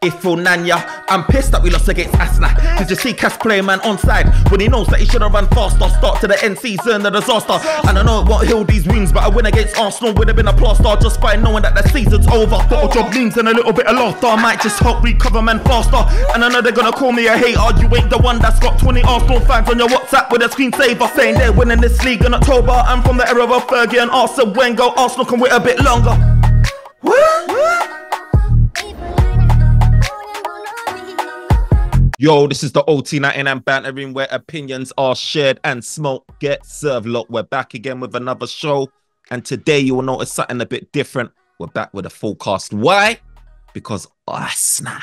Ifo Nanya, I'm pissed that we lost against Asna. Did you see Cass play man on side when he knows that he should have run faster? Start to the end season, a disaster. And I know it won't heal these wounds, but a win against Arsenal would have been a plaster just by knowing that the season's over. A job means and a little bit of laughter. I might just help recover man faster. And I know they're gonna call me a hater. You ain't the one that's got 20 Arsenal fans on your WhatsApp with a screensaver saying they're winning this league in October. I'm from the era of Fergie and Arsene Wenger. Arsenal can wait a bit longer. Yo, this is the OT99 banter room where opinions are shared and smoke gets served. Look, we're back again with another show. And today you will notice something a bit different. We're back with a full cast. Why? Because Arsenal,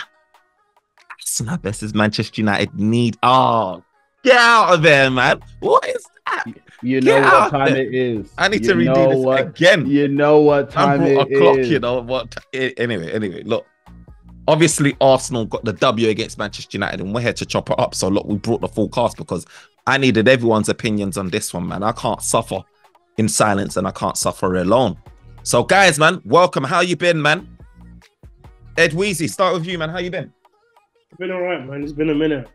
Arsenal versus Manchester United need. Oh, get out of there, man. What is that? You know Get what time there. it is. I need You to redo this what- again. You know what time it a clock, is. you know what? Anyway, anyway, look. Obviously, Arsenal got the W against Manchester United, and we're here to chop it up. So, look, we brought the full cast because I needed everyone's opinions on this one, man. I can't suffer in silence, and I can't suffer alone. So, guys, man, welcome. How you been, man? Ed Weezy, start with you, man. How you been? It's been all right, man. It's been a minute.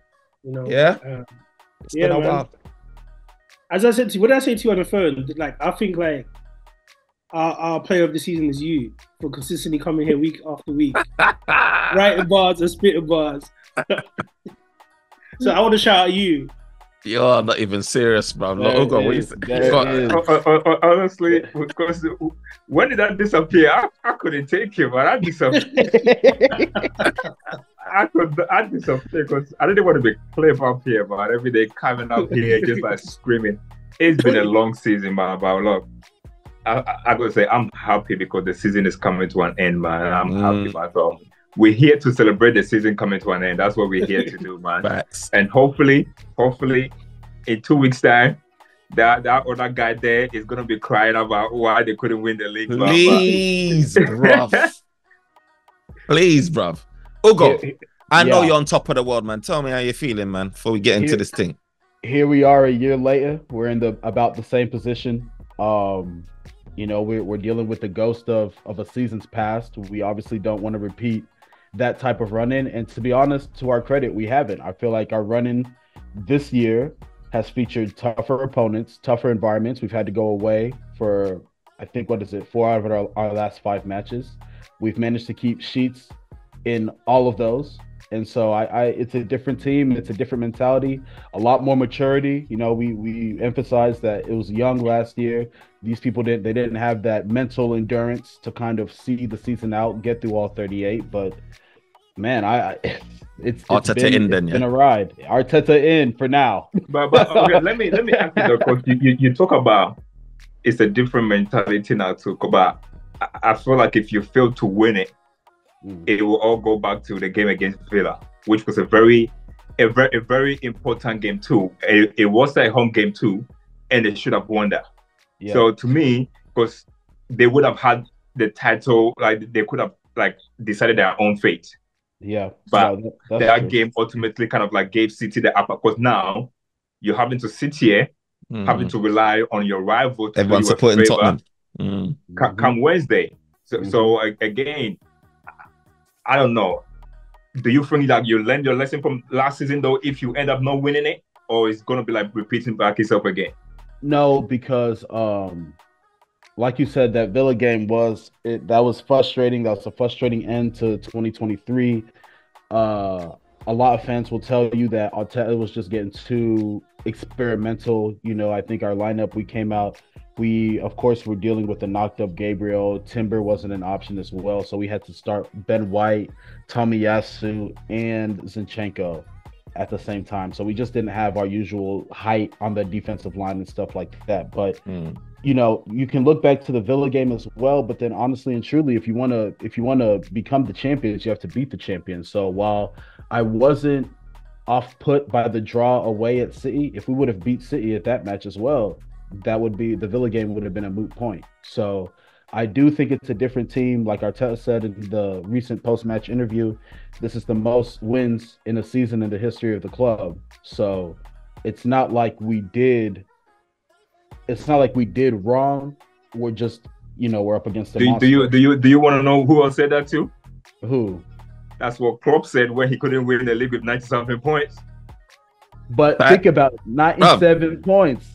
You know. Yeah? Uh, It's Yeah, been a man. while. as I said to you, what did I say to you on the phone? Like, I think like our, our player of the season is you for consistently coming here week after week, writing bars and spitting bars. so I want to shout at you. You're not even serious, bro. There Look, it Ugo, what you is. say? There Go on. it is. Uh, uh, uh, honestly, because when did that disappear? I, I couldn't take it, but I disappeared. I could, I disappeared because I didn't want to be clever up here, but every day coming up here just like screaming. It's been a long season, man. But look, I, I, I gotta say I'm happy because the season is coming to an end, man. I'm Mm. happy, man. So we're here to celebrate the season coming to an end. That's what we're here to do, man Facts. and hopefully, hopefully, in two weeks' time, that that other guy there is gonna be crying about why they couldn't win the league. but- but- Please, bruv. Please, bruv. Ugo, Here- I know Yeah. you're on top of the world, man. Tell me how you're feeling, man, before we get into Here- this thing. Here we are a year later. We're in the about the same position. Um, you know, we're we're dealing with the ghost of of a season's past. We obviously don't want to repeat that type of run in. And to be honest, to our credit, we haven't. I feel like our run in this year has featured tougher opponents, tougher environments. We've had to go away for I think what is it, four out of our, our last five matches. We've managed to keep sheets in all of those. And so I, I it's a different team, it's a different mentality, a lot more maturity. You know, we we emphasized that it was young last year. These people didn't they didn't have that mental endurance to kind of see the season out, get through all 38. But man, I, I it's it's Arteta been, in it's then, been yeah. a ride. Arteta in for now. but but okay, let me let me ask you though, because you, you you talk about it's a different mentality now too. But I, I feel like if you fail to win it, Mm. it will all go back to the game against Villa, which was a very a very a very important game too. It, it was a home game too, and they should have won that. Yeah. So to me, because they would have had the title, like they could have like decided their own fate. yeah. but No, that- that true. game ultimately kind of like gave City the upper. Because now you're having to sit here, Mm. having to rely on your rival. To Everyone's supporting favor Tottenham. Mm. Come Wednesday. So, Mhm. so again, I don't know. Do you think that you learned your lesson from last season though? If you end up not winning it, or it's gonna be like repeating back itself again? No, because um like you said, that Villa game was it that was frustrating. That was a frustrating end to 2023. Uh a lot of fans will tell you that Arteta was just getting too experimental. You know, I think our lineup we came out, we of course were dealing with the knocked up Gabriel. Timber wasn't an option as well, so we had to start Ben White, Tommy Tomiyasu, and Zinchenko at the same time. So we just didn't have our usual height on the defensive line and stuff like that. But Mm. you know, you can look back to the Villa game as well. But then, honestly and truly, if you want to, if you want to become the champions, you have to beat the champions. So while I wasn't off put by the draw away at City, if we would have beat City at that match as well, that would be the Villa game would have been a moot point. So I do think it's a different team. Like Arteta said in the recent post match interview, this is the most wins in a season in the history of the club. So it's not like we did it's not like we did wrong. We're just, you know, we're up against the Do, you- do you do you do you want to know who else said that to? Who? That's what Klopp said when he couldn't win the league with 90 something points. But That- think about it, 97 points.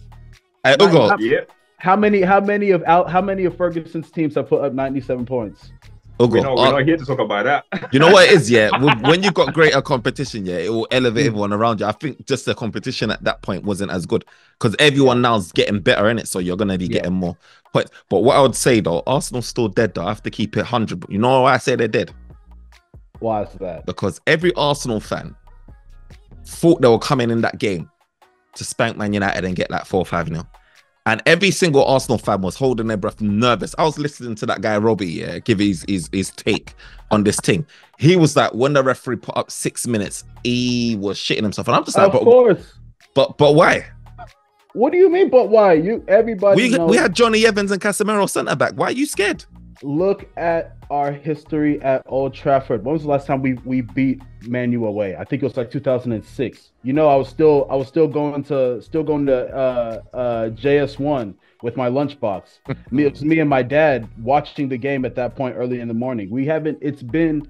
Hey, Ugo, Not- Yep. How many? How many of out? How many of Ferguson's teams have put up 97 points? Ugo, We're not, uh, we're not here to talk about that. you know what it is, yeah. When- when you've got greater competition, yeah, it will elevate everyone around you. I think just the competition at that point wasn't as good because everyone now's getting better in it, so you're gonna be Yeah. getting more points. But what I would say though, Arsenal's still dead. Though I have to keep it hundred. But you know why I say they're dead? Why is that? Because every Arsenal fan thought they were coming in that game to spank Man United and get like four five nil. And every single Arsenal fan was holding their breath, nervous. I was listening to that guy Robbie, yeah, give his his, his take on this thing. He was like, when the referee put up six minutes, he was shitting himself, and I'm just like, Of but, course. but but why? What do you mean? But why? You everybody We knows. we had Jonny Evans and Casemiro centre back. Why are you scared? Look at our history at Old Trafford. When was the last time we we beat Manu away? I think it was like 2006. You know, I was still I was still going to still going to uh, uh, JS1 with my lunchbox. me, me and my dad watching the game at that point early in the morning. We haven't. It's been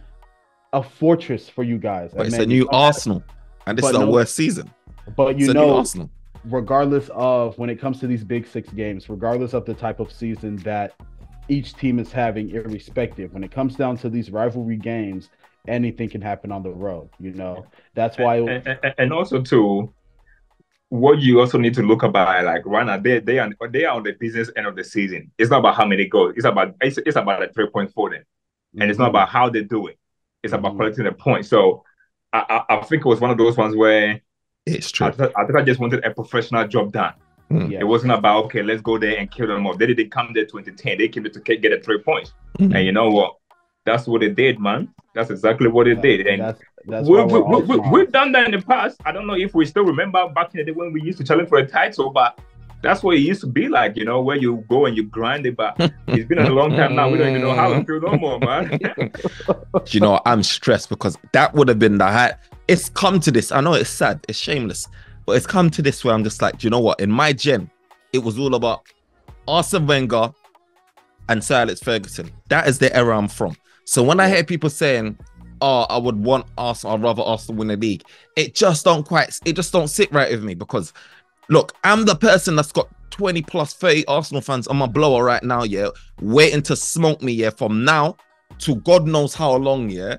a fortress for you guys. But it's a new Arsenal, and this is our no- worst season. But you it's a new know, Arsenal. regardless of when it comes to these big six games, regardless of the type of season that each team is having, irrespective, when it comes down to these rivalry games, anything can happen on the road. You know, that's why. and, and- and also too, what you also need to look about like right now, they they are they are on the business end of the season. It's not about how many goals. It's about it's, it's about the three points for them, and it's not about how they do it. It's about Mhm. collecting the points. So I, I I think it was one of those ones where It's true. th- I think I just wanted a professional job done. Mm. Yeah. It wasn't about okay, let's go there and kill them off. They didn't come there to entertain. They came there to get get a three points. Mm. And you know what? That's what they did, man. That's exactly what they did. And that's that's we, why we, we're all we, smart. we, have done that in the past. I don't know if we still remember back in the day when we used to challenge for a title, but that's what it used to be like, you know, where you go and you grind it. But it's been a long time now. We don't even know how it feels no more, man. you know, I'm stressed because that would have been the height. It's come to this. I know it's sad, it's shameless, but it's come to this where I'm just like, do you know what? In my gym, it was all about Arsene Wenger and Sir Alex Ferguson. That is the era I'm from. So when I hear people saying, "Oh, I would want Arsenal, I'd rather Arsenal win the league," it just don't quite, it just don't sit right with me because, look, I'm the person that's got 20 plus 30 Arsenal fans on my blower right now, yeah, waiting to smoke me, yeah, from now to God knows how long, yeah.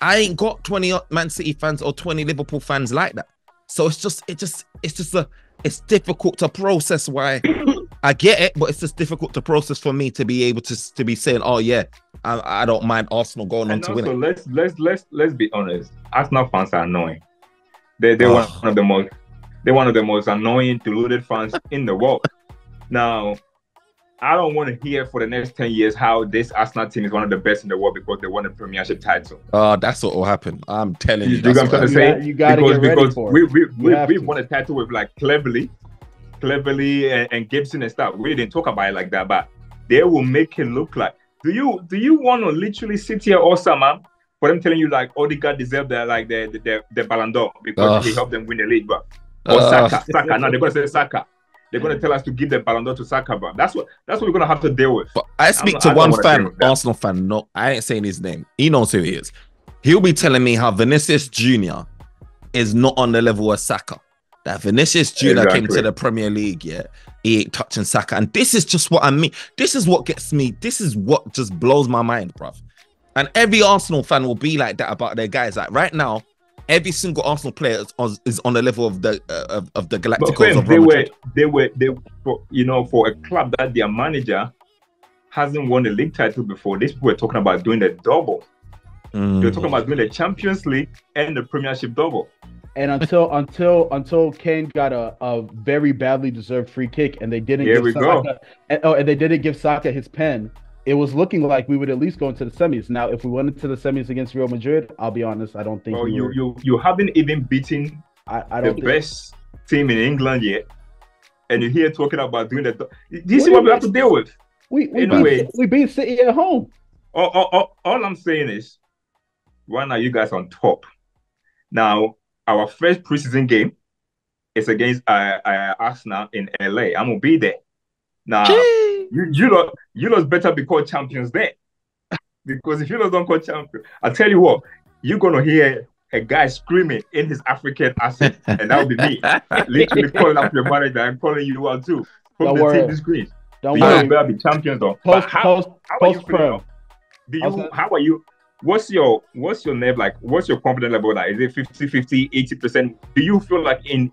I ain't got 20 Man City fans or 20 Liverpool fans like that. So it's just, it just, it's just a, it's difficult to process why I get it, but it's just difficult to process for me to be able to to be saying, oh yeah, I, I don't mind Arsenal going on to win it. let's let's let's let's be honest. Arsenal fans are annoying. They they're Ugh. one of the most they're one of the most annoying, deluded fans in the world. Now, I don't want to hear for the next ten years how this Arsenal team is one of the best in the world because they won a Premiership title. Oh, that's what will happen. I'm telling you. You, you that's what I'm what to You say? got- you gotta because get ready because for it. we we we we won a title with like Cleverley, Cleverley and, and Gibson and stuff. We didn't talk about it like that, but they will make it look like. Do you do you want to literally sit here all summer for them telling you like Odegaard deserved the like the the, the, the Ballon d'Or because Ugh. he helped them win the league, but Or Ugh. Saka, Saka. Now they're gonna say Saka. They're gonna tell us to give the Ballon d'Or to Saka, bro. That's what that's what we're gonna have to deal with. But I speak to I one fan, deal with that. Arsenal fan. No, I ain't saying his name. He knows who he is. He'll be telling me how Vinicius Junior is not on the level of Saka. That Vinicius Junior came to the Premier League, yeah, he ain't touching Saka, and this is just what I mean. This is what gets me. This is what just blows my mind, bruv. And every Arsenal fan will be like that about their guys. Like right now, every single Arsenal player is on, is on the level of the uh, of, of the Galacticos fam, of they were they were they for you know for a club that their manager hasn't won the league title before. These people were talking about doing the double. They were Mm. talking about doing the Champions League and the Premiership double. And until until until Kane got a, a very badly deserved free kick, and they didn't Here give we Saka, go. And, oh, and they didn't give Saka his pen. It was looking like we would at least go into the semis. Now, if we went into the semis against Real Madrid, I'll be honest, I don't think Well, we you you you haven't even beaten I, I the best team in England yet, and you're here talking about doing that. Do you What see what we have to deal with? we we, Anyway. beat, we beat City at home. all, all, all, all I'm saying is, right now you guys on top. Now our first preseason game is against uh, uh, Arsenal in LA. I'm gonna be there. Now you you lot you lot better be called champions there. because if you lot don't call champion, I'll tell you what, you're gonna hear a guy screaming in his African accent, and that would be me, literally calling up your manager and calling you out too from Don't the worry. TV screen. Don't You worry. better be champions though. But Post how, post how are you post feeling pro. Do you that? how are you what's your what's your nerve like what's your confidence level like is it 50 50 80 percent do you feel like in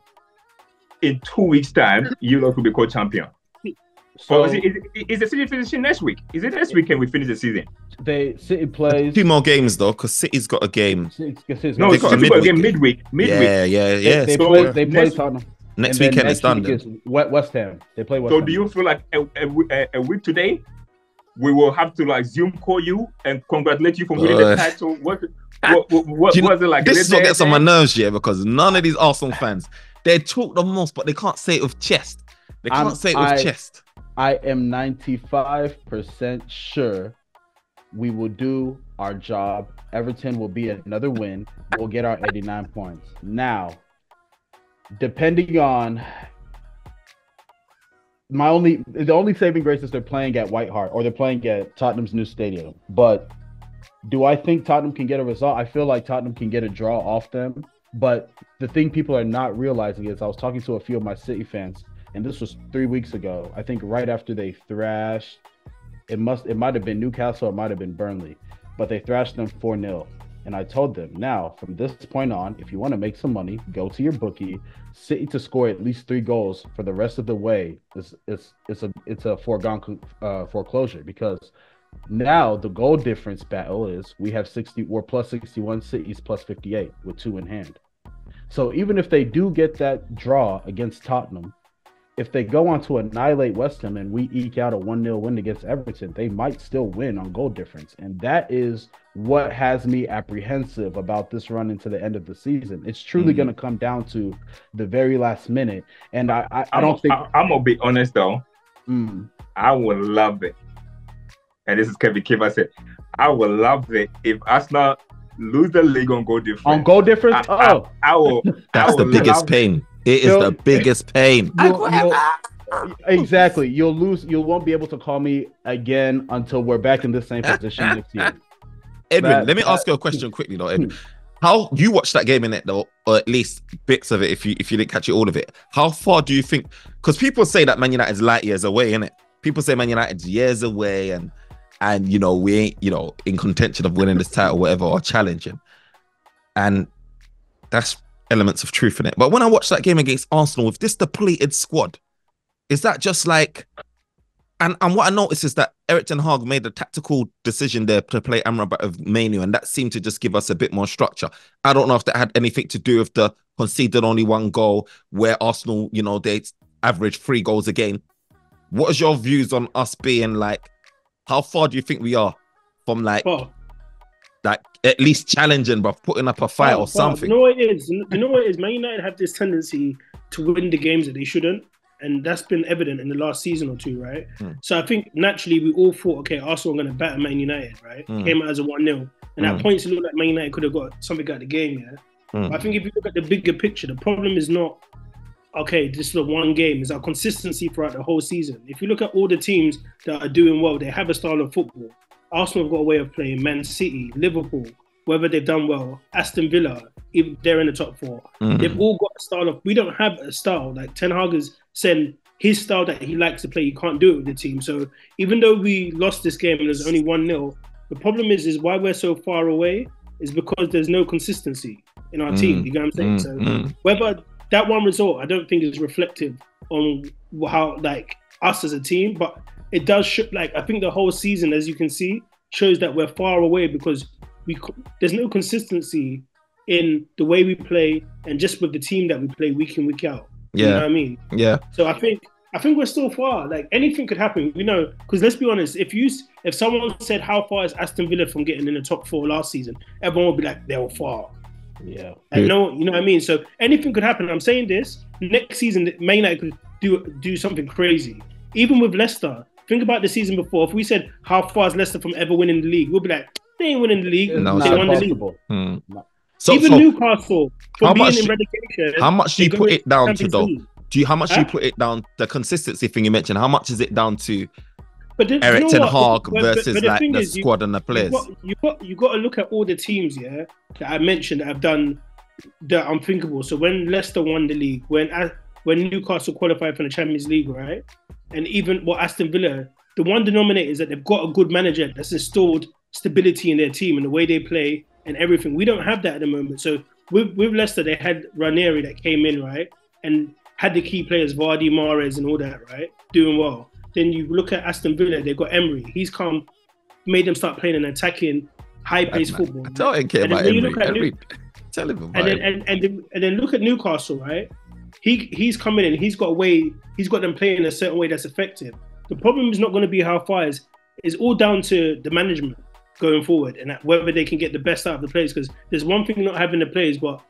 in two weeks time you lot could be called champion So or is it is, it, is the season finishing next week is it next weekend we finish the season they City plays. Two more games though, because City's got a game. City- City's no gonna- They it's got a City got a midweek game midweek midweek Yeah, yeah, yeah. They, they so play. They play next- Tottenham. next and then weekend done. week is West West Ham. They play West so Ham. do you feel like a, a, a, a week today we will have to like zoom call you and congratulate you for winning the Uh, title what what, what, what Do you know- was it like This Is is what gets on my nerves, yeah, because none of these Arsenal fans they talk the most, but they can't say it with chest. They can't I'm- say it with I- chest. I am 95% sure we will do our job. Everton will be another win. We'll get our 89 points. Now, depending on my only the only saving grace is they're playing at White Hart or they're playing at Tottenham's new stadium. But do I think Tottenham can get a result? I feel like Tottenham can get a draw off them. But the thing people are not realizing is I was talking to a few of my City fans and this was three weeks ago. I think right after they thrashed, it must it might have been Newcastle, it might have been Burnley, but they thrashed them 4 0. And I told them now, from this point on, if you want to make some money, go to your bookie. City to score at least three goals for the rest of the way is it's it's a it's a foregone uh, foreclosure because now the goal difference battle is we have 60 we're plus 61 cities plus 58 with two in hand so even if they do get that draw against tottenham if they go on to annihilate West Ham and we eke out a 1 0 win against Everton, they might still win on goal difference. And that is what has me apprehensive about this run into the end of the season. It's truly Mhm. going to come down to the very last minute. And I, I, I I'm, don't think. I, I'm gonna be honest though Mm, I would love it. And this is Kevin Kim. I said, I would love it if Arsenal lose the league on goal difference. on goal difference, I, I- oh, I will. That's I the biggest pain. It is Yo, the biggest pain. you'll- you'll- exactly. You'll lose. You won't be able to call me again until we're back in the same position next year. Edwin, That- let me that- ask you a question quickly though, Edwin. Hmm. How you watched that game in it though, or at least bits of it if you if you didn't catch it all of it. How far do you think because people say that Man United is light years away, innit? People say Man United's years away and and you know, we ain't, you know, in contention of winning this title, whatever, or challenging. And that's elements of truth in it. But when I watched that game against Arsenal with this depleted squad, is that just like and and what I noticed is that Eric Ten Hag made a tactical decision there to play Amrabat of Mainoo, and that seemed to just give us a bit more structure. I don't know if that had anything to do with the conceded only one goal, where Arsenal, you know, they average three goals a game. What is your views on us being like? How far do you think we are from like Oh, like at least challenging, but putting up a fight oh, or something? You know what it is? You know what it is? Man United have this tendency to win the games that they shouldn't. And that's been evident in the last season or two, right? Hmm. So I think naturally we all thought, okay, Arsenal are going to batter Man United, right? Hmm. Came out as a 1 0. And Hmm. at points it looked like Man United could have got something out of the game, yeah? Hmm. I think if you look at the bigger picture, the problem is not okay, this is the one game, it's our consistency throughout the whole season. If you look at all the teams that are doing well, they have a style of football. Arsenal have got a way of playing, Man City, Liverpool, whether they've done well, Aston Villa, they're in the top four. Mhm. They've all got a style of we don't have a style. Like Ten Hag has said his style that he likes to play, you can't do it with the team. So even though we lost this game and there's only one 0 the problem is is why we're so far away is because there's no consistency in our team. Mm, You get what I'm saying? Mm, So mm. whether that one result, I don't think is reflective on how like us as a team, but it does show. Like I think the whole season, as you can see, shows that we're far away because we co- there's no consistency in the way we play and just with the team that we play week in week out. You know Yeah, what I mean? yeah. So I think I think we're still far. Like anything could happen. You know, because let's be honest. If you if someone said how far is Aston Villa from getting in the top four last season, everyone would be like they were far. Yeah. And no, you know what I mean. So anything could happen. I'm saying this next season. Man United could do do something crazy. Even with Leicester, think about the season before. If we said how far is Leicester from ever winning the league, we'll be like they ain't winning the league. It's No, they not won the league. possible. Mm. No. So, Even so Newcastle How from being much in relegation. how much do you put it down to Champions though? League. Do you how much do you put it down the consistency thing you mentioned? How much is it down to But then, Eric you know Ten? Hag But- but- versus but the like thing the is, you- squad and the you players. you got you got to look at all the teams, yeah, that I mentioned that have done the unthinkable. So when Leicester won the league, when A- when Newcastle qualified for the Champions League, right, and even what Aston Villa, the one denominator is that they've got a good manager that's installed stability in their team and the way they play and everything. We don't have that at the moment. So with with Leicester, they had Ranieri that came in, right, and had the key players Vardy, Mahrez, and all that, right, doing well. Then you look at Aston Villa, they've got Emery. He's come, made them start playing an attacking, high-paced football. Tell NK And then about Emery. Tell him about and then and, and then and then look at Newcastle, right? He he's coming in. He's got a way. He's got them playing a certain way that's effective. The problem is not going to be how far is. It's all down to the management going forward and that whether they can get the best out of the players. Because there's one thing not having the players, but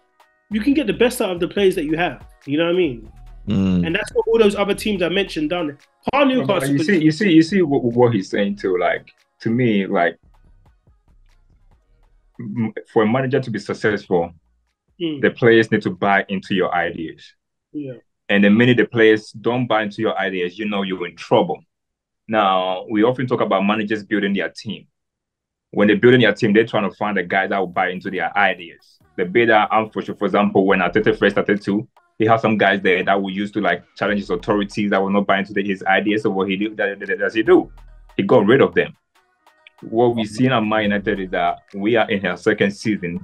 you can get the best out of the players that you have. You know what I mean? Mm. And that's what all those other teams I mentioned done. Par No, but Newcastle. you see, you see, you see what, what he's saying too. Like to me, like for a manager to be successful, Mm, the players need to buy into your ideas. Yeah. And the minute the players don't buy into your ideas, you know you're in trouble. Now, we often talk about managers building their team. When they're building their team, they're trying to find the guys that will buy into their ideas. The beta unfortunate, for sure, for example, when Arteta first started to, he had some guys there that were used to like challenge his authorities that were not buying into his ideas. of what he did, that, that, does he do? He got rid of them. What we see in our United is that we are in our second season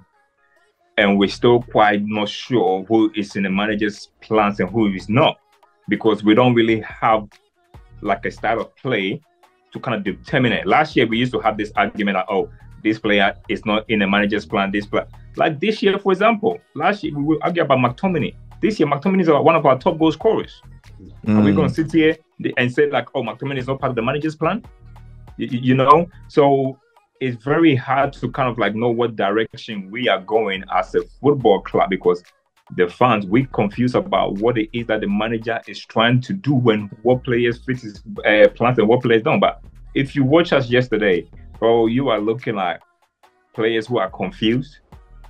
and we're still quite not sure who is in the manager's plans and who is not because we don't really have like a style of play to kind of determine it. Last year we used to have this argument that oh this player is not in the manager's plan. This player, like this year, for example, last year we will argue about McTominay. This year McTominay is one of our top goal scorers. Are we Mm. going to sit here and say like, oh, McTominay is not part of the manager's plan? You, you know, so it's very hard to kind of like know what direction we are going as a football club because the fans we confused about what it is that the manager is trying to do when what players fit his uh, plans and what players don't. But if you watch us yesterday, bro, you are looking like players who are confused.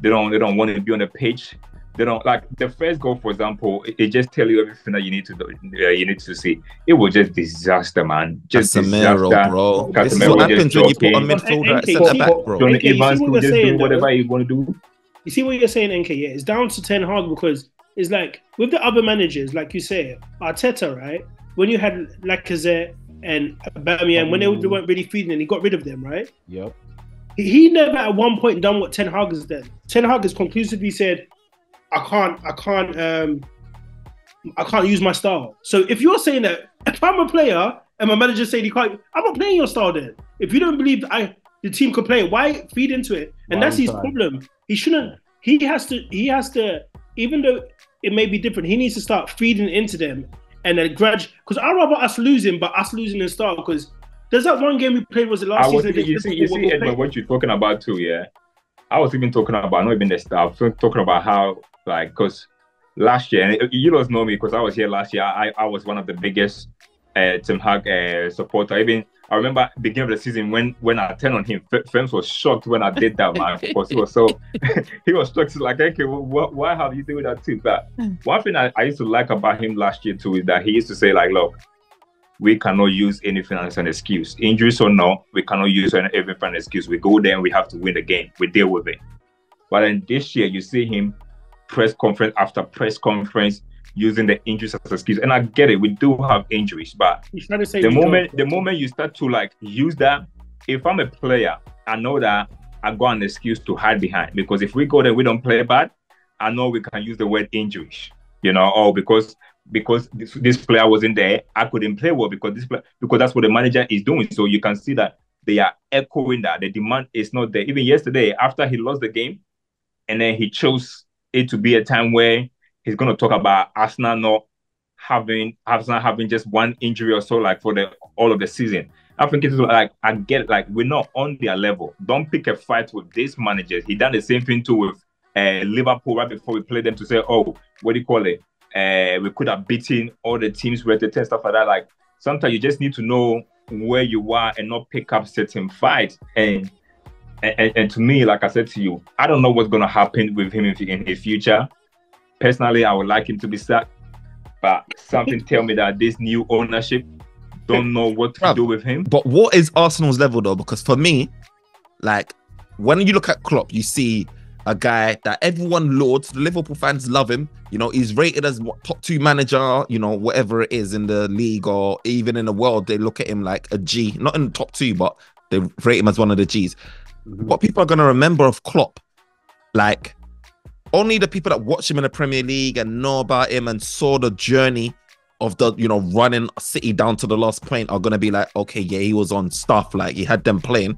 They don't they don't want to be on the pitch. They don't like the first goal, for example. It, it just tell you everything that you need to do. Uh, you need to see. It was just disaster, man. Just Casemiro, disaster. bro. Casemiro This is what just happens when you put a midfielder at centre see back, what- bro. Jonny you see Evans what could we're just saying, do whatever though? he want to do. You see what you're saying, NK? Yeah, it's down to Ten Hag because it's like with the other managers, like you say, Arteta, right? When you had Lacazette and Aubameyang, when they weren't really feeding, and he got rid of them, right? Yep. He, he never at one point done what Ten Hag has done. Ten Hag has conclusively said, "I can't, I can't, um, I can't use my style." So if you're saying that, if I'm a player and my manager saying he can't, I'm not playing your style. Then if you don't believe I the team could play, why feed into it? And that's his problem. He shouldn't. He has to. He has to. Even though it may be different, he needs to start feeding into them and then grudge. Because I rather us losing, but us losing in style. Because there's that one game we played. Was it last I season? thinking, you see, you see, Edward, what you're talking about too, yeah. I was even talking about not even the stuff, talking about how like because last year, and you guys know me because I was here last year. I I was one of the biggest uh, Ten Hag uh, supporter. Even I remember beginning of the season when when I turned on him, F- Firms was shocked when I did that, man, because he was so he was shocked. He's like, okay, well, wh- why have you doing that too? But one thing I, I used to like about him last year too is that he used to say like, look, we cannot use anything as an excuse. Injuries or no, we cannot use any- anything for an excuse. We go there and we have to win the game. We deal with it. But then this year, you see him press conference after press conference using the injuries as an excuse. And I get it, we do have injuries, but the moment don't. the moment you start to like use that, if I'm a player, I know that I got an excuse to hide behind because if we go there, we don't play bad. I know we can use the word injuries. You know, or because because this, this player wasn't there, I couldn't play well because this play, because that's what the manager is doing. So you can see that they are echoing that the demand is not there. Even yesterday, after he lost the game, and then he chose it to be a time where he's going to talk about Arsenal not having Arsenal having just one injury or so, like for the all of the season. I think it's like I get like we're not on their level. Don't pick a fight with these managers. He done the same thing too with uh, Liverpool right before we played them to say, oh, what do you call it? Uh, we could have beaten all the teams with the ten stuff like that. Like sometimes you just need to know where you are and not pick up certain fights. And and, and to me, like I said to you, I don't know what's gonna happen with him in, the future. Personally, I would like him to be sacked, but something tell me that this new ownership, don't know what to Bruv. do with him. But what is Arsenal's level though? Because for me, like when you look at Klopp, you see a guy that everyone lauds. The Liverpool fans love him. You know, he's rated as top two manager. You know, whatever it is in the league or even in the world, they look at him like a G. Not in the top two, but they rate him as one of the Gs. Mhm. What people are gonna remember of Klopp, like only the people that watch him in the Premier League and know about him and saw the journey of the you know running City down to the last point are gonna be like, okay, yeah, he was on stuff, like he had them playing.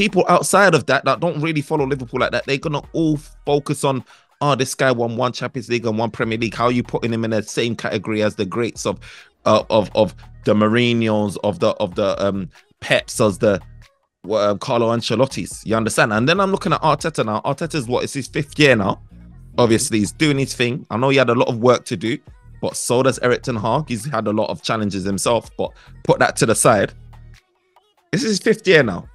People outside of that that don't really follow Liverpool like that, they're gonna all focus on, oh, this guy won one Champions League and one Premier League. How are you putting him in the same category as the greats of uh, of of the Mourinho's, of the of the um Peps, as the uh, Carlo Ancelotti's. You understand? And then I'm looking at Arteta now. Arteta's what? It's his fifth year now. Obviously, he's doing his thing. I know he had a lot of work to do, but so does Eric Ten Hag. He's had a lot of challenges himself, but put that to the side. This is his fifth year now.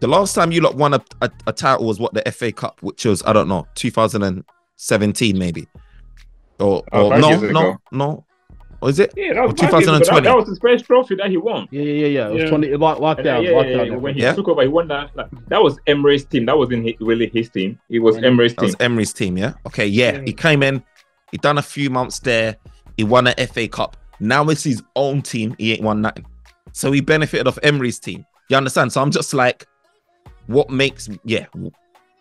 The last time you lot won a, a, a title was what the FA Cup, which was I don't know, 2017 maybe, or, Oh, or five no, years no, ago. no. Was it? Yeah, that was, Or five. That, 2020. that was his first trophy that he won. Yeah, yeah, yeah, yeah. It was Yeah. 20 lock, And, uh, lockdown. yeah, lockdown. yeah, yeah. When he Yeah. took over, he won that. Like, that was Emery's team. That wasn't really his team. It was And- Emery's That was Emery's team, yeah. Okay, yeah. Yeah. He came in, he done a few months there, he won an FA Cup. Now it's his own team. He ain't won nothing. So he benefited off Emery's team. You understand? So I'm just like, what makes yeah,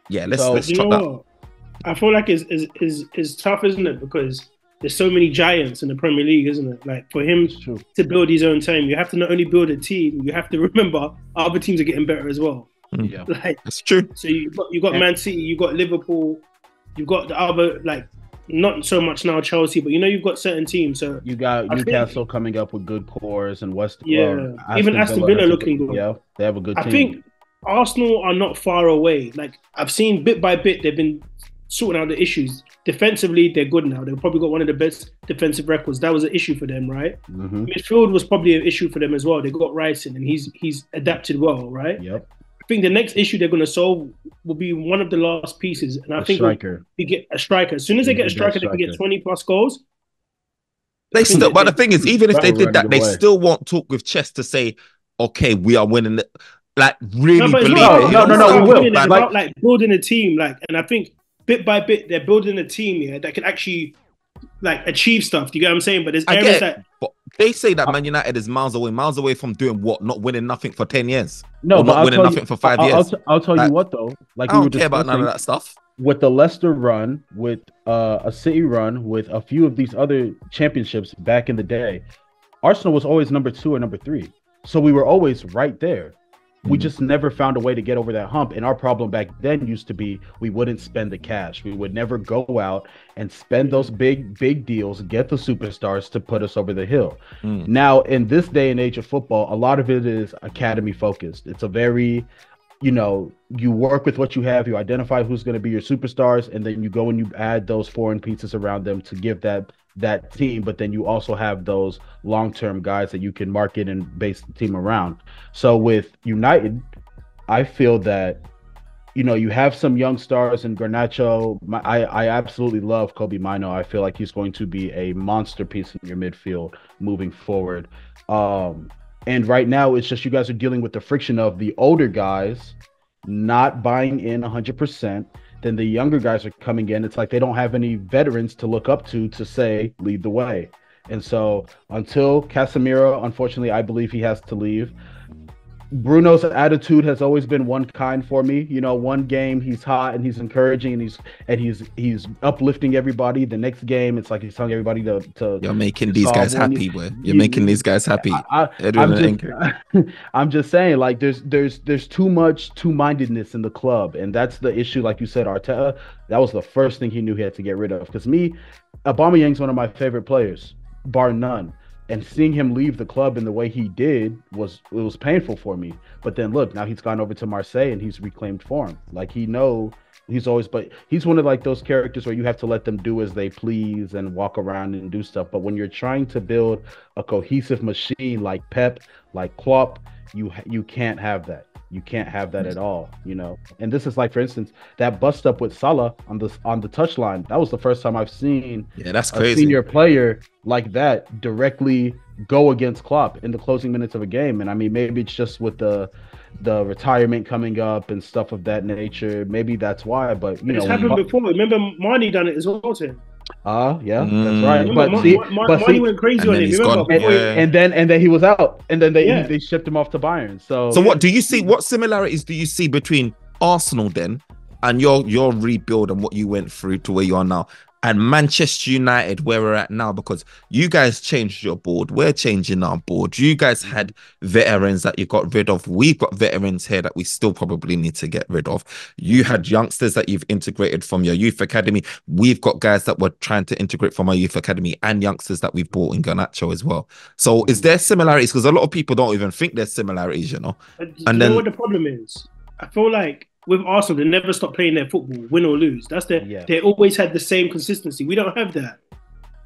yeah. Let's So- let's you know that. what? I feel like it's, it's, it's, it's tough, isn't it? Because there's so many giants in the Premier League, isn't it? Like for him true. to build his own team, you have to not only build a team, you have to remember other teams are getting better as well. Hmm. Yeah. Like That's true. so, you got you got Yeah. Man City, you got Liverpool, you've got the other like not so much now Chelsea, but you know you've got certain teams. So You got I think- Newcastle coming up with good cores and West. Yeah. well, Even Aston Villa has looking good. good. Yeah, they have a good I team. think Arsenal are not far away. Like I've seen bit by bit, they've been sorting out the issues. Defensively, they're good now. They've probably got one of the best defensive records. That was an issue for them, right? Mhm. Midfield was probably an issue for them as well. They got Rice in, and he's he's adapted well, right? Yep. I think the next issue they're going to solve will be one of the last pieces, and I A think we'll striker. be get a striker. As soon as they get a they get a striker, they can get twenty plus goals. They still, but the thing is, even if they did that, they still won't talk with chest to say, okay, we are winning. The, like really No, believe not- it. no, no, no, we will. winning, Like- about like building a team, like, and I think bit by bit they're building a team here that can actually like achieve stuff. Do you get what I'm saying? But there's I areas get that But they say that Man United is miles away, miles away from doing what? Not winning nothing for ten years. No, Or but not I'll winning nothing you, for 5 I'll, I'll t- I'll tell Like, you what though. Like I don't care about none of that stuff. with the Leicester run, with uh, a City run, with a few of these other championships back in the day, Arsenal was always number two or number three. So we were always right there. We Mhm. just never found a way to get over that hump. And our problem back then used to be we wouldn't spend the cash. We would never go out and spend those big, big deals, get the superstars to put us over the hill. Mm. Now, in this day and age of football, a lot of it is academy focused. It's a very, you know, you work with what you have, you identify who's going to be your superstars, and then you go and you add those foreign pieces around them to give that that team. But then you also have those long term guys that you can market and base the team around. So with United, I feel that. You know, you have some young stars in Garnacho. My, I, I absolutely love Kobbie Mainoo. I feel like he's going to be a monster piece in your midfield moving forward. Um, and right now, it's just you guys are dealing with the friction of the older guys not buying in 100%. Then the younger guys are coming in. It's like they don't have any veterans to look up to to say, lead the way. And so until Casemiro, unfortunately, I believe he has to leave. Bruno's attitude has always been one kind for me. You know, one game he's hot and he's encouraging and he's and he's he's uplifting everybody. The next game, it's like he's telling everybody to to You're making these guys happy, boy. you- You're making these guys happy. I, I'm just, I'm just saying, like, there's there's there's too much two mindedness in the club, and that's the issue. Like you said, Arteta, that was the first thing he knew he had to get rid of. Because me, Aubameyang's one of my favorite players, bar none. And seeing him leave the club in the way he did was it was painful for me. But then look, now he's gone over to Marseille and he's reclaimed form. Like he know he's always but he's one of like those characters where you have to let them do as they please and walk around and do stuff. But when you're trying to build a cohesive machine like Pep, like Klopp, you you can't have that. You can't have that at all, you know. And this is like, for instance, that bust up with Salah on the on the touchline. That was the first time I've seen Yeah, that's a senior player like that directly go against Klopp in the closing minutes of a game. And I mean, maybe it's just with the the retirement coming up and stuff of that nature. Maybe that's why. But you It's know, happened Ma- before. Remember, Mané done it as well to him. Ah, yeah, Mm. that's right. Remember, But Ma- see, Ma- Ma- but Mané see, went crazy And on then him. Remember? gone. and, he- Yeah. and then and then he was out, and then they Yeah. they shipped him off to Bayern. So, So what do you see? What similarities do you see between Arsenal then and your your rebuild and what you went through to where you are now, and Manchester United where we're at now? Because you guys changed your board, we're changing our board. You guys had veterans that you got rid of. We've got veterans here that we still probably need to get rid of. You had youngsters that you've integrated from your youth academy. We've got guys that we're trying to integrate from our youth academy and youngsters that we've bought in Garnacho as well. So is there similarities? Because a lot of people don't even think there's similarities, you know. And you then- know what the problem is? I feel like with Arsenal, they never stop playing their football, win or lose. That's their. Yeah. They always had the same consistency. We don't have that.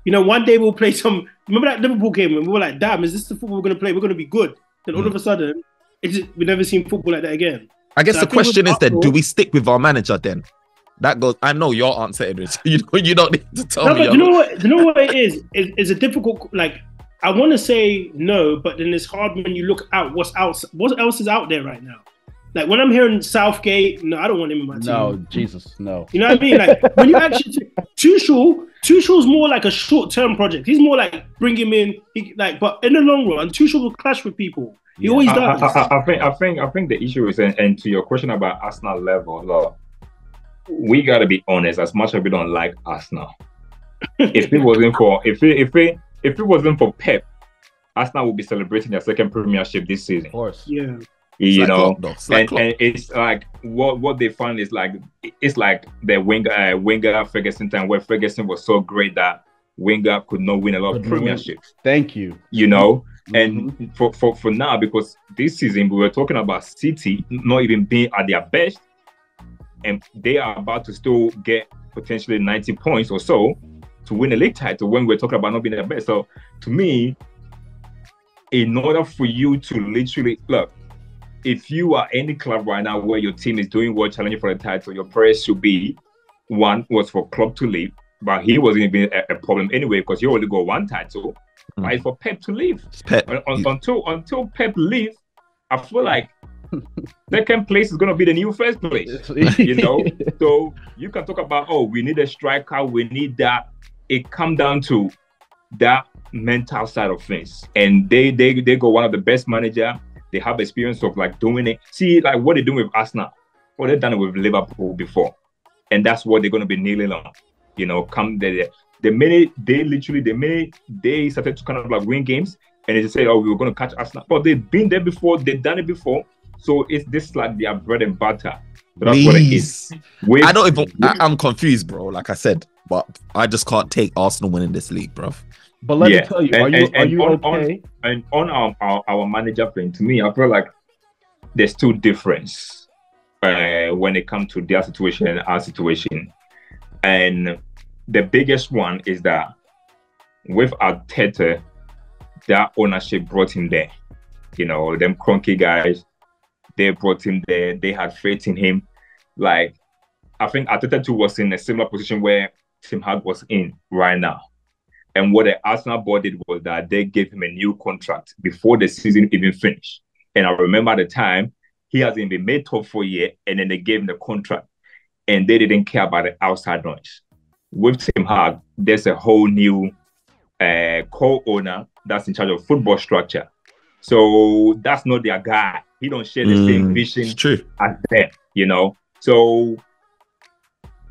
You know, one day we'll play some. Remember that Liverpool game when we were like, "Damn, is this the football we're going to play? We're going to be good." Then all Mm. of a sudden, it's just, we've never seen football like that again. I guess So the with question is then, do we stick with our manager then? That goes. I know your answer, Idris. You don't. You don't need to tell No, me. but you know what? You know what it is? It, it's a difficult. Like I want to say no, but then it's hard when you look out. What's out? What else is out there right now? Like when I'm hearing Southgate, no, I don't want him in my team. no, Jesus, no. You know what I mean? Like when you actually Tuchel, Tuchel's more like a short-term project. He's more like bring him in, he, like, but in the long run, Tuchel will clash with people. He Yeah. always I, does. I, I, I think I think I think the issue is, and, and to your question about Arsenal level, look, we gotta be honest. As much as we don't like Arsenal, if it wasn't for if it if it if it wasn't for Pep, Arsenal would be celebrating their second Premiership this season. Of course. yeah, It's You like know, like and, and it's like what what they find is like it's like the Wenger uh, Wenger Ferguson time where Ferguson was so great that Wenger could not win a lot of win. premierships. Thank you. You know, Mhm. and for, for for now, because this season we were talking about City not even being at their best, and they are about to still get potentially 90 points or so to win a league title when we're talking about not being their best. So to me, in order for you to literally look, if you are any Klopp right now where your team is doing well, challenging for the title, your prayers should be one was for club to leave, but he wasn't even a, a problem anyway because you only got one title. Mm. Right for Pep to leave Pep. Un- un- until until Pep leaves, I feel like second place is gonna be the new first place. You know, so you can talk about oh, we need a striker, we need that. It come down to that mental side of things, and they they they go one of the best manager. They have experience of like doing it. See, like what they're doing with Arsenal, well they've done it with Liverpool before, and that's what they're gonna be kneeling on. You know, come the the minute they literally the minute they started to kind of like win games, and they say, oh, we were gonna catch Arsenal, but they've been there before, they've done it before. So it's this like their bread and butter. So that's what it is. Please. With- I don't even. I, I'm confused, bro. Like I said, but I just can't take Arsenal winning this league, bro. But let Yeah, me tell you, and- are you and- are and you on- on- okay? and on our, our, our manager thing, to me, I feel like there's two difference uh, when it comes to their situation and our situation. And the biggest one is that with Arteta, that ownership brought him there. You know, them Kroenke guys, they brought him there. They had faith in him. Like, I think Arteta too was in a similar position where Ten Hag was in right now. And what the Arsenal board did was that they gave him a new contract before the season even finished. And I remember at the time, he hasn't been made top four yet, and then they gave him the contract. And they didn't care about the outside noise. With Ten Hag, there's a whole new uh, co-owner that's in charge of football structure. So that's not their guy. He don't share the same Mm, vision It's true. as them, you know. So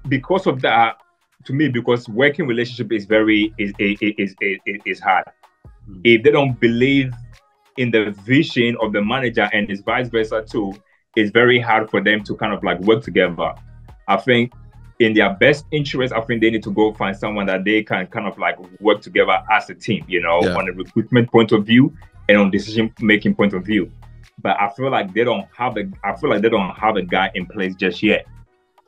because of that, to me, because working relationship is very is is is, is, hard. Mm. If they don't believe in the vision of the manager and it's vice versa too, it's very hard for them to kind of like work together. I think in their best interest, I think they need to go find someone that they can kind of like work together as a team, you know, Yeah. on a recruitment point of view and on decision making point of view. But I feel like they don't have a I feel like they don't have a guy in place just yet.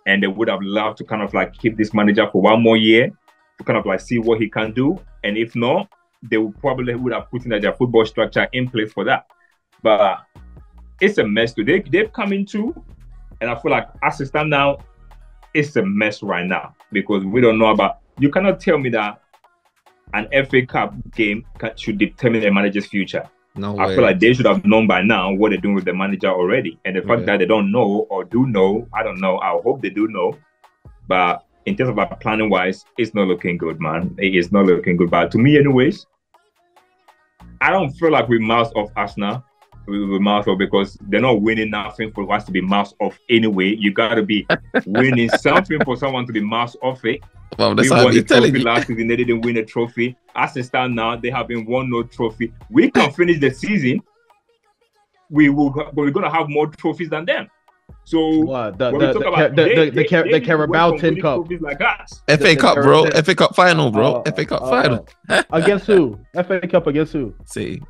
And they would have loved to kind of like keep this manager for one more year to kind of like see what he can do. And if not, they would probably would have put in their football structure in place for that. But it's a mess. They they've come into, and I feel like as it stand now, it's a mess right now because we don't know about. You cannot tell me that an FA Cup game should determine a manager's future. No I way. feel like they should have known by now what they're doing with the manager already. And the fact Yeah. that they don't know or do know, I don't know. I hope they do know. But in terms of our planning wise, it's not looking good, man. It is not looking good. But to me, anyways, I don't feel like we mouse off Arsenal. We, we mouse off because they're not winning nothing for us to be mouse off anyway. You got to be winning something for someone to be mouse off it. well, that's we what won the telling trophy you. last season. They didn't win a trophy. As it stands now, they have been won no trophy. We can finish the season. We will, but we're gonna have more trophies than them. So What the when we the talk the, about the, they- the, the, they- Car- they the need to win Carabao some Tin winning Cup trophies like us. FA Cup, bro. Carabao- FA Cup final, bro. Uh, FA Cup uh, final. against who? FA Cup against who? See,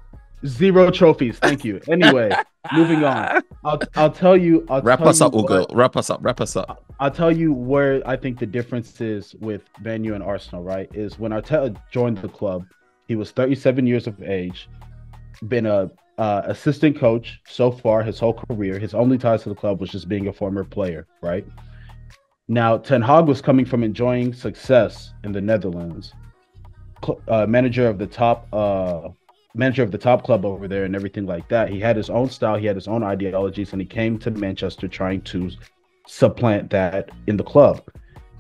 Zero trophies. Thank you. Anyway, moving on. I'll I'll tell you. I'll wrap tell us you up, Ugo. Wrap us up. Wrap us up. I'll tell you where I think the difference is with Manu and Arsenal, right? Is when Arteta joined the club, he was 37 years of age, been a uh, assistant coach so far his whole career. His only ties to the club was just being a former player, right? Now, Ten Hag was coming from enjoying success in the Netherlands, uh, manager of the top, uh, manager of the top club over there, and everything like that. He had his own style, he had his own ideologies, and he came to Manchester trying to supplant that in the club.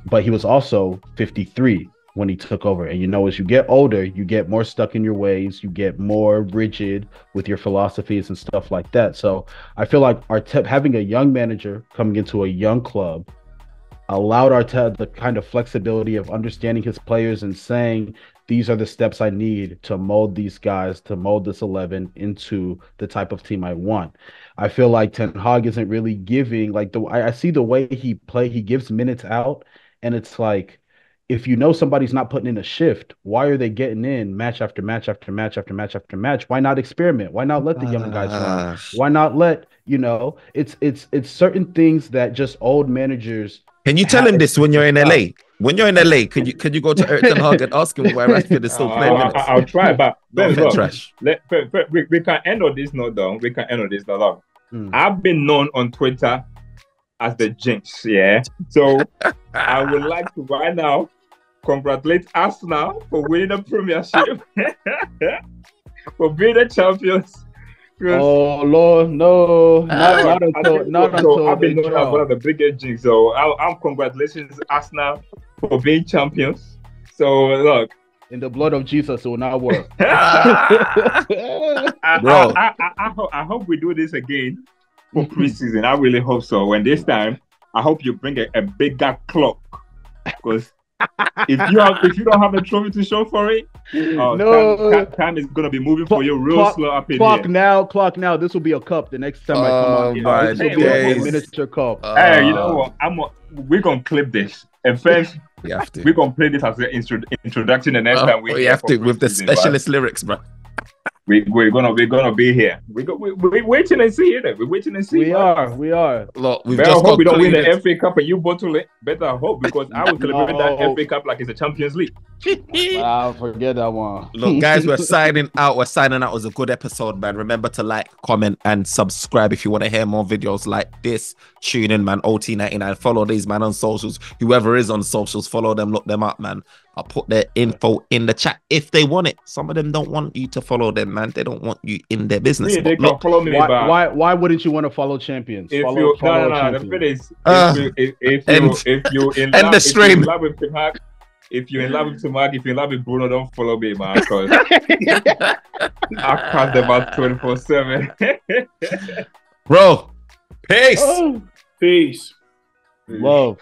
But he was also 53 when he took over. And you know, as you get older, you get more stuck in your ways, you get more rigid with your philosophies and stuff like that. So I feel like Arteta having a young manager coming into a young club allowed Arteta the kind of flexibility of understanding his players and saying these are the steps I need to mold these guys, to mold this 11 into the type of team I want. I feel like Ten Hag isn't really giving like the I, I see the way he play, he gives minutes out, and it's like if you know somebody's not putting in a shift, why are they getting in match after match after match after match after match? Why not experiment? Why not let the young guys run? Ah, Why not let you know? It's it's it's certain things that just old managers. Can you tell him this when you're in LA? When you're in LA, could you could you go to Erik Ten and ask him why Rashford is still Uh, playing I, will try, but Don't Ben, look, trash. let, we, we, can end on this note, though. We can end on this note. Hmm. I've been known on Twitter as the Jinx, yeah. So I would like to right now congratulate Arsenal for winning the Premiership, for being the champions. Because Oh Lord, no, not, Ah. not I until think- not so I've been they known as one of the biggest jinx. So I, I'm congratulations Arsenal for being champions. So look, in the blood of Jesus, it will not work. I, Bro. I, I, I, hope, I hope we do this again for preseason. I really hope so. When this time, I hope you bring a, a bigger clock because if you have if you don't have a trophy to show for it, oh, No. time, time, time is gonna be moving for you real clock- slow up in clock here. now, clock now. This will be a cup the next time I come Oh out. here. my This will be a miniature cup. Hey, you know Uh, what? I'm a, we're gonna clip this. And first, You have to. we're gonna play this as an intro, introduction. The next Oh, time we we have to with the preseason, right? specialist lyrics, bro. We, we're gonna we're gonna be here. We go, we, we're waiting and see it. We're waiting and see. We man. are, we are. Look, we've Better just hope we don't win concluded. the FA Cup and you bottle it. Better hope because I will celebrate No. that FA Cup like it's a Champions League. Ah, forget that one. Look, guys, we're signing out. We're signing out. It was a good episode, man. Remember to like, comment, and subscribe if you want to hear more videos like this. Tune in, man. OT99. Follow these, man, on socials. Whoever is on socials, follow them, look them up, man. I'll put their info in the chat if they want it. Some of them don't want you to follow them, man. They don't want you in their business. Yeah, they can look, follow me, why, but why, why wouldn't you want to follow champions? if follow, you no follow no no, the champions. thing is, if, Uh, you, if, if end- you if you in end love, the if you stream. in love with Ten Hag, if you're in love with Ten Hag, if you're in love with Bruno, don't follow me, man, because I can't about twenty four seven. bro, peace. Oh, Peace. love.